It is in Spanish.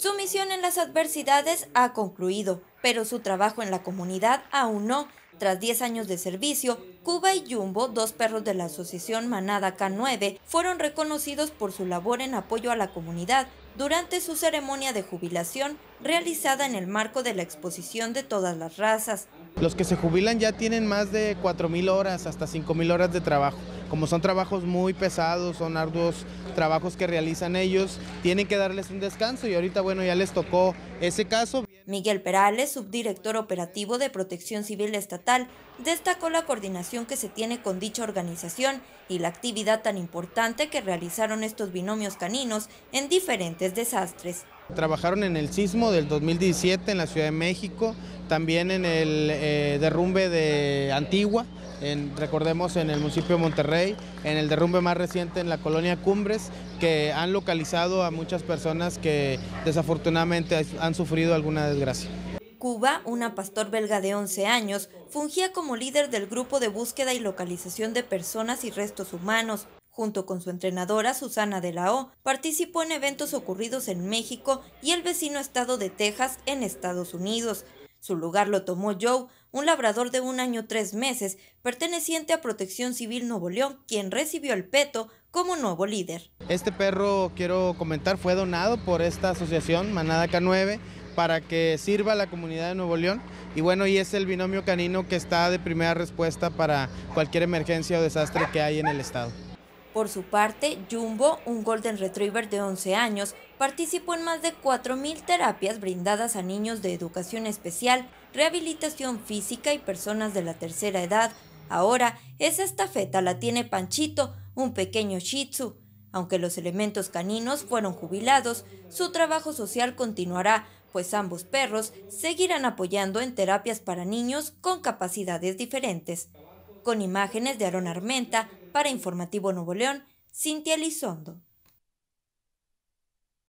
Su misión en las adversidades ha concluido, pero su trabajo en la comunidad aún no. Tras 10 años de servicio, Cuba y Jumbo, dos perros de la asociación Manada K9, fueron reconocidos por su labor en apoyo a la comunidad durante su ceremonia de jubilación realizada en el marco de la exposición de todas las razas. Los que se jubilan ya tienen más de 4.000 horas, hasta 5.000 horas de trabajo. Como son trabajos muy pesados, son arduos trabajos que realizan ellos, tienen que darles un descanso y ahorita bueno ya les tocó ese caso. Miguel Perales, subdirector operativo de Protección Civil Estatal, destacó la coordinación que se tiene con dicha organización y la actividad tan importante que realizaron estos binomios caninos en diferentes desastres. Trabajaron en el sismo del 2017 en la Ciudad de México, también en el eh, derrumbe de Antigua, recordemos en el municipio de Monterrey, en el derrumbe más reciente en la colonia Cumbres, que han localizado a muchas personas que desafortunadamente han sufrido alguna desgracia. Cuba, una pastor belga de 11 años, fungía como líder del grupo de búsqueda y localización de personas y restos humanos. Junto con su entrenadora Susana de la O, participó en eventos ocurridos en México y el vecino estado de Texas en Estados Unidos. Su lugar lo tomó Joe, un labrador de un año tres meses, perteneciente a Protección Civil Nuevo León, quien recibió el peto como nuevo líder. Este perro, quiero comentar, fue donado por esta asociación Manada K9 para que sirva a la comunidad de Nuevo León. Y bueno, y es el binomio canino que está de primera respuesta para cualquier emergencia o desastre que hay en el estado. Por su parte, Jumbo, un Golden Retriever de 11 años, participó en más de 4.000 terapias brindadas a niños de educación especial, rehabilitación física y personas de la tercera edad. Ahora, esa estafeta la tiene Panchito, un pequeño Shih Tzu. Aunque los elementos caninos fueron jubilados, su trabajo social continuará, pues ambos perros seguirán apoyando en terapias para niños con capacidades diferentes. Con imágenes de Aaron Armenta, para Informativo Nuevo León, Cintia Lizondo.